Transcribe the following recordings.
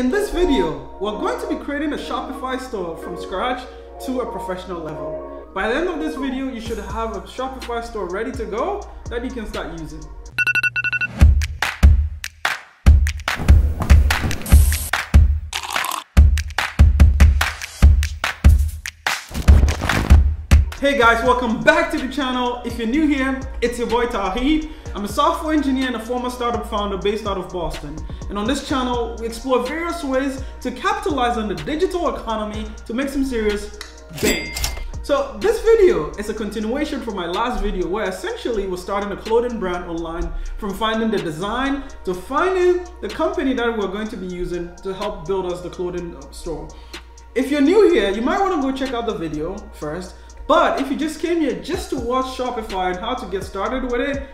In this video, we're going to be creating a Shopify store from scratch to a professional level. By the end of this video, you should have a Shopify store ready to go that you can start using. Hey guys, welcome back to the channel. If you're new here, it's your boy Tawheed. I'm a software engineer and a former startup founder based out of Boston. And on this channel, we explore various ways to capitalize on the digital economy to make some serious bank. So this video is a continuation from my last video where essentially we're starting a clothing brand online from finding the design to finding the company that we're going to be using to help build us the clothing store. If you're new here, you might want to go check out the video first but if you just came here just to watch Shopify and how to get started with it,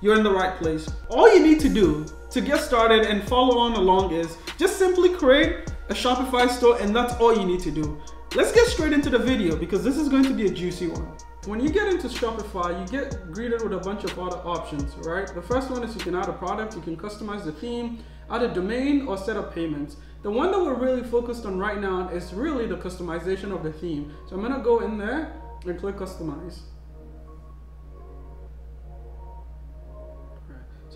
you're in the right place. All you need to do to get started and follow on along is just simply create a Shopify store and that's all you need to do. Let's get straight into the video because this is going to be a juicy one. When you get into Shopify, you get greeted with a bunch of other options, right? The first one is you can add a product, you can customize the theme, add a domain, or set up payments. The one that we're really focused on right now is really the customization of the theme. So I'm gonna go in there and click customize.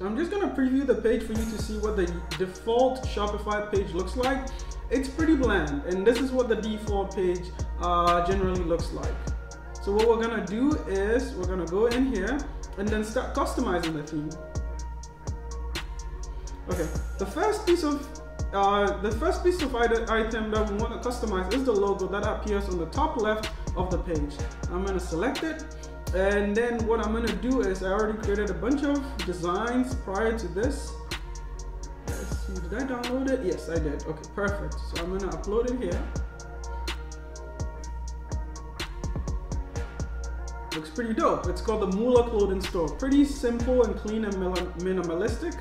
So I'm just gonna preview the page for you to see what the default Shopify page looks like. It's pretty bland, and this is what the default page uh, generally looks like. So what we're gonna do is we're gonna go in here and then start customizing the theme. Okay, the first piece of uh, the first piece of item that we want to customize is the logo that appears on the top left of the page. I'm gonna select it and then what I'm gonna do is I already created a bunch of designs prior to this. Let's see, did I download it? Yes, I did. Okay, perfect. So I'm gonna upload it here. Looks pretty dope. It's called the Mulla Clothing Store. Pretty simple and clean and minimalistic.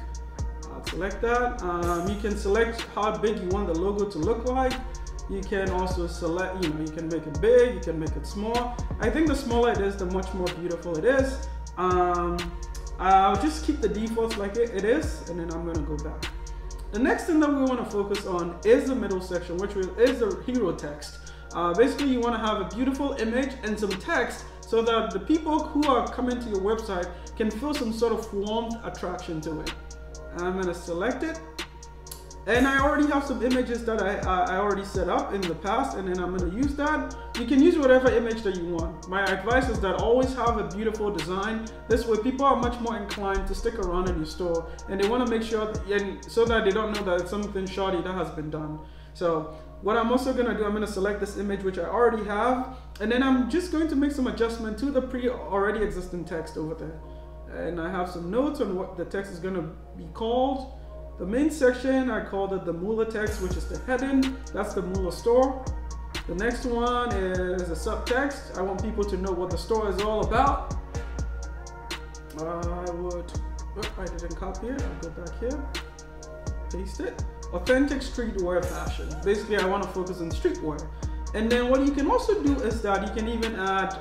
I'll select that. Um, you can select how big you want the logo to look like. You can also select, you know, you can make it big, you can make it small. I think the smaller it is, the much more beautiful it is. Um, I'll just keep the defaults like it, it is, and then I'm gonna go back. The next thing that we wanna focus on is the middle section, which is the hero text. Uh, basically, you wanna have a beautiful image and some text so that the people who are coming to your website can feel some sort of warmth attraction to it. I'm gonna select it and I already have some images that I, I already set up in the past and then I'm gonna use that. You can use whatever image that you want. My advice is that always have a beautiful design. This way people are much more inclined to stick around in your store and they wanna make sure, and so that they don't know that it's something shoddy that has been done. So what I'm also gonna do, I'm gonna select this image which I already have and then I'm just going to make some adjustment to the pre already existing text over there. And I have some notes on what the text is gonna be called. The main section, I called it the Mulla text, which is the heading. That's the Mulla store. The next one is the subtext. I want people to know what the store is all about. I would, oh, I didn't copy it. I'll go back here, paste it. Authentic streetwear fashion. Basically, I want to focus on streetwear. And then what you can also do is that you can even add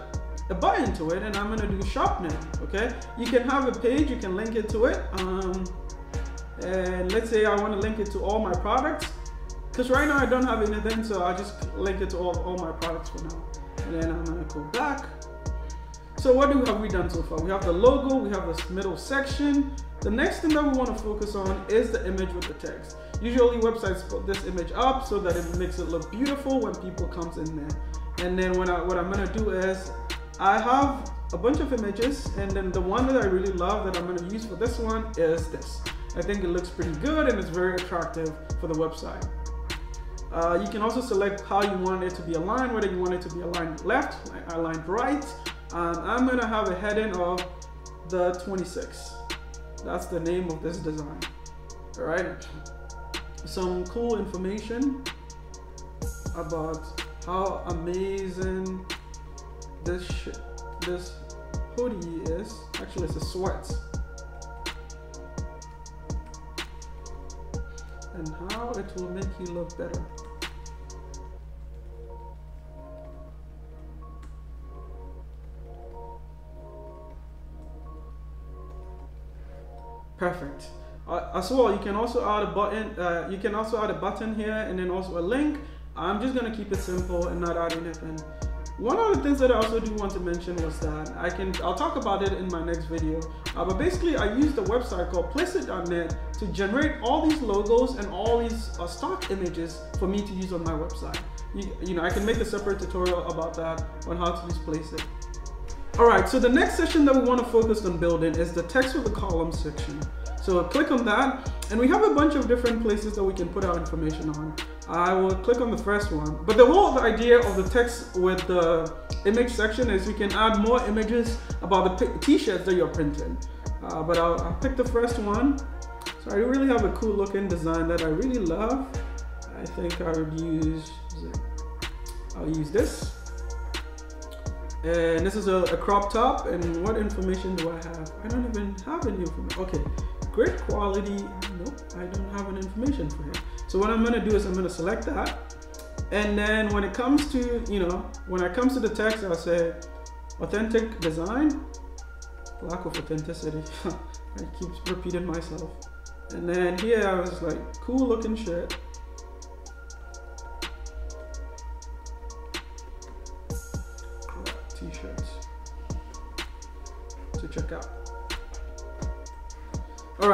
a button to it and I'm gonna do shop now, okay? You can have a page, you can link it to it. Um, and let's say I want to link it to all my products because right now I don't have anything so I'll just link it to all, all my products for now. And then I'm gonna go back. So what do have we done so far? We have the logo we have this middle section. The next thing that we want to focus on is the image with the text. Usually websites put this image up so that it makes it look beautiful when people comes in there. And then when I, what I'm gonna do is I have a bunch of images and then the one that I really love that I'm gonna use for this one is this I think it looks pretty good and it's very attractive for the website. Uh, you can also select how you want it to be aligned, whether you want it to be aligned left, aligned right. Um, I'm gonna have a heading of the 26. That's the name of this design. All right. Some cool information about how amazing this this hoodie is. Actually, it's a sweat. And how it will make you look better. Perfect. Uh, as well, you can also add a button. Uh, you can also add a button here and then also a link. I'm just gonna keep it simple and not add anything. One of the things that I also do want to mention was that I can, I'll talk about it in my next video, uh, but basically I used a website called Placeit.net to generate all these logos and all these uh, stock images for me to use on my website. You, you, know, I can make a separate tutorial about that on how to use Placeit. All right, so the next section that we want to focus on building is the text with the column section. So click on that, and we have a bunch of different places that we can put our information on. I will click on the first one. But the whole idea of the text with the image section is you can add more images about the t-shirts that you're printing. Uh, but I'll, I'll, pick the first one. So I really have a cool looking design that I really love. I think I would use, I'll use this. And this is a, a crop top. And what information do I have? I don't even have any information. Okay, great quality. Nope, I don't have any information for him. So what I'm gonna do is I'm gonna select that. And then when it comes to, you know, when it comes to the text, I'll say authentic design, lack of authenticity. I keep repeating myself. And then here I was like, cool looking shirt.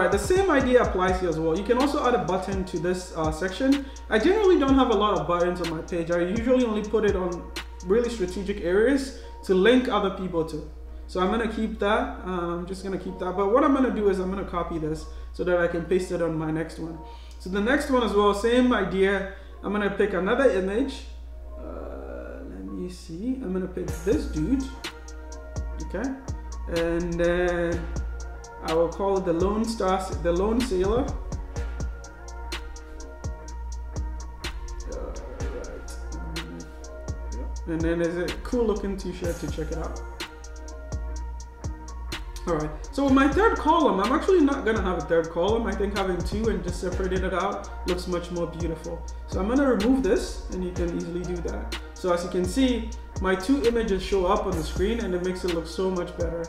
Right, the same idea applies here as well. You can also add a button to this uh, section. I generally don't have a lot of buttons on my page. I usually only put it on really strategic areas to link other people to. So I'm gonna keep that, uh, I'm just gonna keep that. But what I'm gonna do is I'm gonna copy this so that I can paste it on my next one. So the next one as well, same idea. I'm gonna pick another image. Uh, let me see, I'm gonna pick this dude, okay? And then I will call it the Lone Star, the Lone Sailor. Uh, and then there's a cool looking t-shirt to check it out. All right, so my third column, I'm actually not gonna have a third column. I think having two and just separating it out looks much more beautiful. So I'm gonna remove this and you can easily do that. So as you can see, my two images show up on the screen and it makes it look so much better.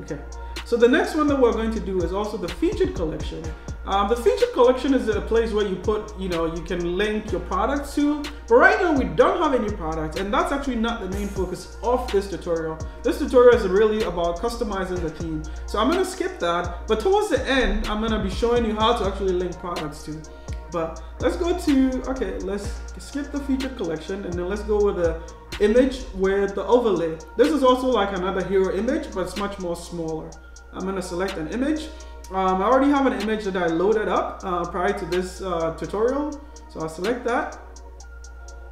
Okay, so the next one that we're going to do is also the featured collection. Um, the featured collection is a place where you put, you know, you can link your products to, but right now we don't have any products and that's actually not the main focus of this tutorial. This tutorial is really about customizing the theme. So I'm gonna skip that, but towards the end, I'm gonna be showing you how to actually link products to. But let's go to, okay, let's skip the featured collection and then let's go with the image with the overlay. This is also like another hero image, but it's much more smaller. I'm gonna select an image. Um, I already have an image that I loaded up uh, prior to this uh, tutorial. So I'll select that.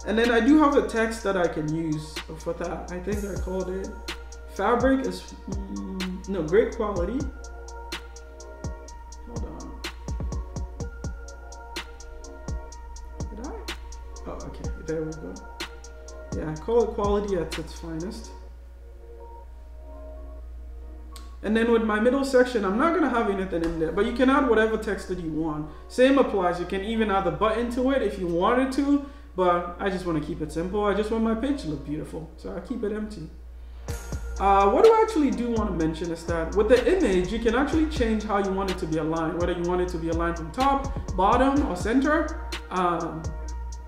And then I do have the text that I can use for that. I think I called it fabric is, mm, no, great quality. There we go. Yeah, call it quality at its finest. And then with my middle section, I'm not gonna have anything in there, but you can add whatever text that you want. Same applies, you can even add the button to it if you wanted to, but I just wanna keep it simple. I just want my page to look beautiful, so I keep it empty. Uh, what I actually do want to mention is that with the image, you can actually change how you want it to be aligned, whether you want it to be aligned from top, bottom, or center. Um,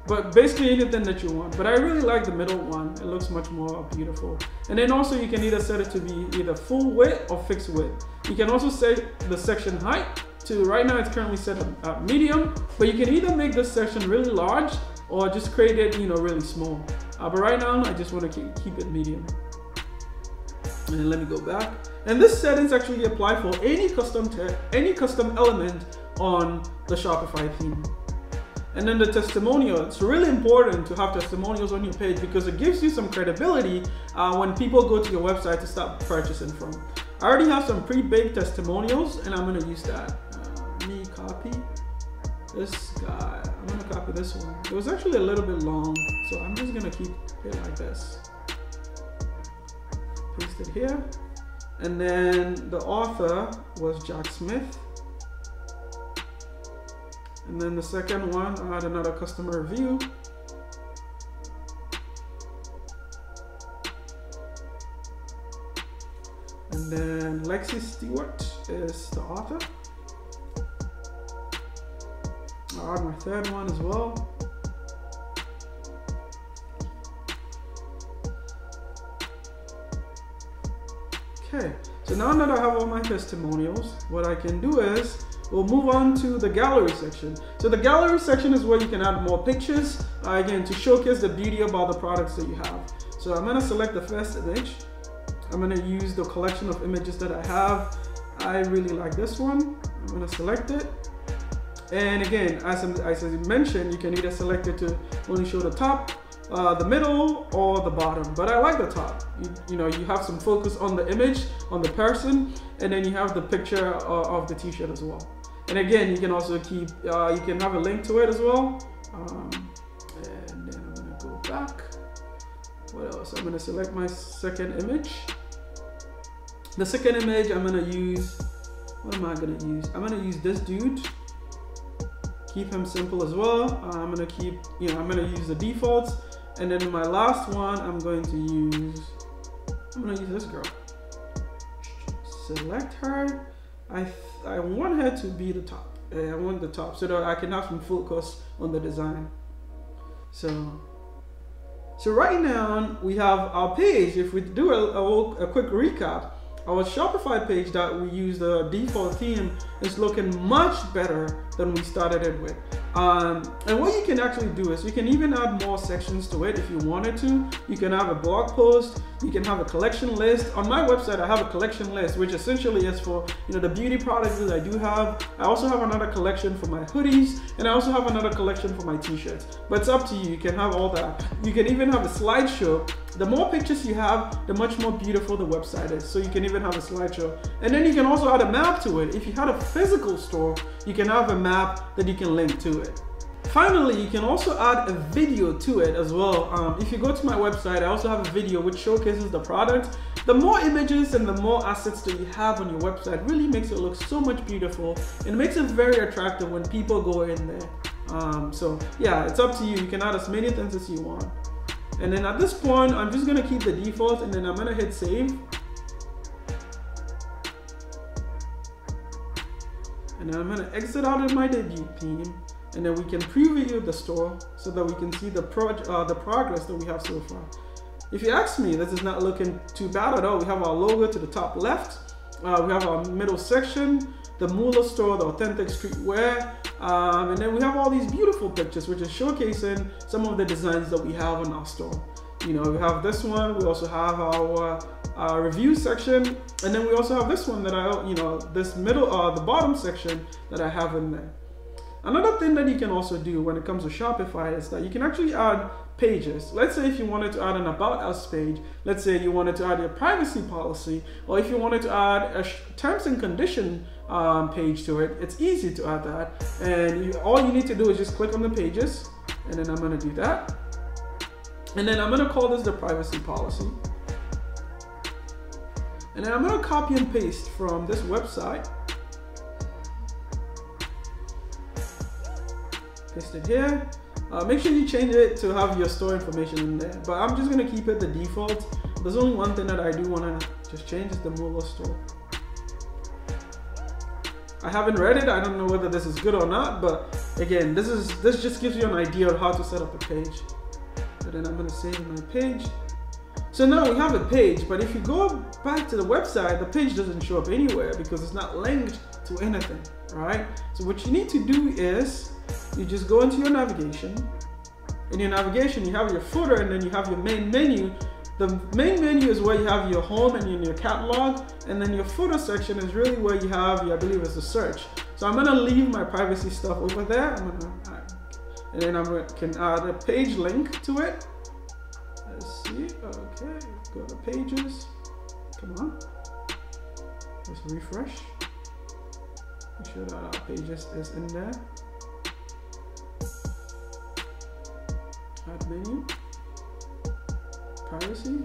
but basically anything that you want. But I really like the middle one. It looks much more beautiful. And then also you can either set it to be either full width or fixed width. You can also set the section height to, right now it's currently set at medium, but you can either make this section really large or just create it, you know, really small. Uh, but right now I just want to keep, keep it medium. And let me go back. And this settings actually apply for any custom any custom element on the Shopify theme. And then the testimonial, it's really important to have testimonials on your page because it gives you some credibility uh, when people go to your website to start purchasing from. I already have some pre-baked testimonials and I'm gonna use that. Uh, me copy this guy. I'm gonna copy this one. It was actually a little bit long, so I'm just gonna keep it like this. Paste it here. And then the author was Jack Smith. And then the second one, I had another customer review. And then Lexi Stewart is the author. I'll add my third one as well. Okay, so now that I have all my testimonials, what I can do is we'll move on to the gallery section. So the gallery section is where you can add more pictures, uh, again, to showcase the beauty about the products that you have. So I'm gonna select the first image. I'm gonna use the collection of images that I have. I really like this one. I'm gonna select it. And again, as, I mentioned, you can either select it to only show the top uh, the middle or the bottom but I like the top you, you, know you have some focus on the image on the person and then you have the picture uh, of the t-shirt as well and again you can also keep uh, you can have a link to it as well. Um, and then I'm gonna go back. What else? I'm gonna select my second image. The second image I'm gonna use what am I gonna use? I'm gonna use this dude. Keep him simple as well. I'm gonna keep you know I'm gonna use the defaults. And then my last one, I'm going to use, I'm gonna use this girl. Select her. I, I want her to be the top. Eh, I want the top so that I can have some focus on the design. So, so right now we have our page. If we do a, a, a quick recap, our Shopify page that we use the default theme is looking much better than we started it with. Um, and what you can actually do is you can even add more sections to it if you wanted to. You can have a blog post, you can have a collection list. On my website, I have a collection list, which essentially is for you know the beauty products that I do have. I also have another collection for my hoodies, and I also have another collection for my t-shirts. But it's up to you, you can have all that. You can even have a slideshow. The more pictures you have, the much more beautiful the website is. So you can even have a slideshow. And then you can also add a map to it. If you had a physical store, you can have a map that you can link to it. Finally, you can also add a video to it as well. Um, if you go to my website, I also have a video which showcases the product. The more images and the more assets that you have on your website really makes it look so much beautiful and makes it very attractive when people go in there. Um, so yeah, it's up to you. You can add as many things as you want. And then at this point, I'm just gonna keep the default and then I'm gonna hit save. And then I'm gonna exit out of my debut theme and then we can preview the store so that we can see the, uh, the progress that we have so far. If you ask me, this is not looking too bad at all. We have our logo to the top left. Uh, we have our middle section, the Mulla store, the authentic streetwear, um, and then we have all these beautiful pictures, which is showcasing some of the designs that we have on our store. You know, we have this one. We also have our, our review section, and then we also have this one that I, you know, this middle, uh, the bottom section that I have in there. Another thing that you can also do when it comes to Shopify is that you can actually add pages. Let's say if you wanted to add an About Us page, let's say you wanted to add your privacy policy, or if you wanted to add a terms and condition um, page to it, it's easy to add that. And you, all you need to do is just click on the pages, and then I'm gonna do that. And then I'm gonna call this the privacy policy. And then I'm gonna copy and paste from this website paste it here. Uh, make sure you change it to have your store information in there. But I'm just gonna keep it the default. There's only one thing that I do wanna just change is the Mulla store. I haven't read it. I don't know whether this is good or not, but again, this is this just gives you an idea of how to set up a page. And then I'm gonna save my page. So now we have a page, but if you go back to the website, the page doesn't show up anywhere because it's not linked to anything, right? So what you need to do is you just go into your navigation. In your navigation, you have your footer and then you have your main menu. The main menu is where you have your home and your catalog, and then your footer section is really where you have I believe it's the search. So I'm gonna leave my privacy stuff over there. Gonna, and then I'm gonna can add a page link to it. Let's see, okay, go to pages. Come on, let's refresh. Make sure that our pages is in there. Menu, privacy,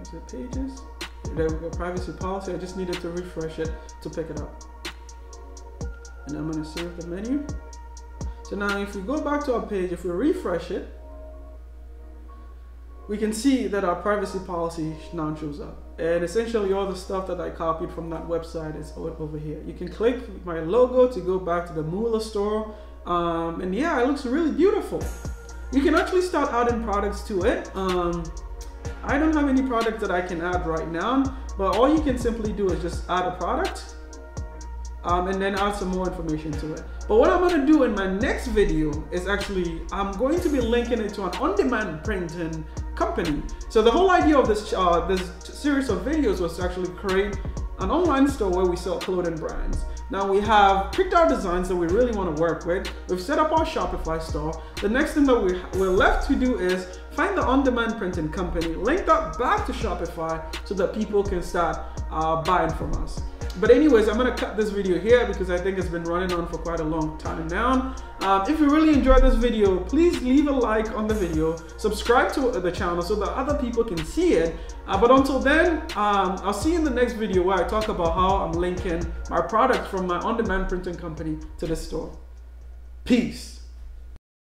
is it pages? There we go, privacy policy. I just needed to refresh it to pick it up. And I'm gonna save the menu. So now if we go back to our page, if we refresh it, we can see that our privacy policy now shows up. And essentially all the stuff that I copied from that website is over here. You can click my logo to go back to the Mulla store. Um, and yeah, it looks really beautiful. You can actually start adding products to it. Um, I don't have any product that I can add right now, but all you can simply do is just add a product um, and then add some more information to it. But what I'm gonna do in my next video is actually, I'm going to be linking it to an on-demand printing company. So the whole idea of this, uh, this series of videos was to actually create an online store where we sell clothing brands. Now we have picked our designs that we really want to work with. We've set up our Shopify store. The next thing that we, we're left to do is find the on-demand printing company, link that back to Shopify so that people can start uh, buying from us. But anyways, I'm gonna cut this video here because I think it's been running on for quite a long time now. Um, if you really enjoyed this video, please leave a like on the video, subscribe to the channel so that other people can see it. Uh, but until then, um, I'll see you in the next video where I talk about how I'm linking my product from my on-demand printing company to the store. Peace.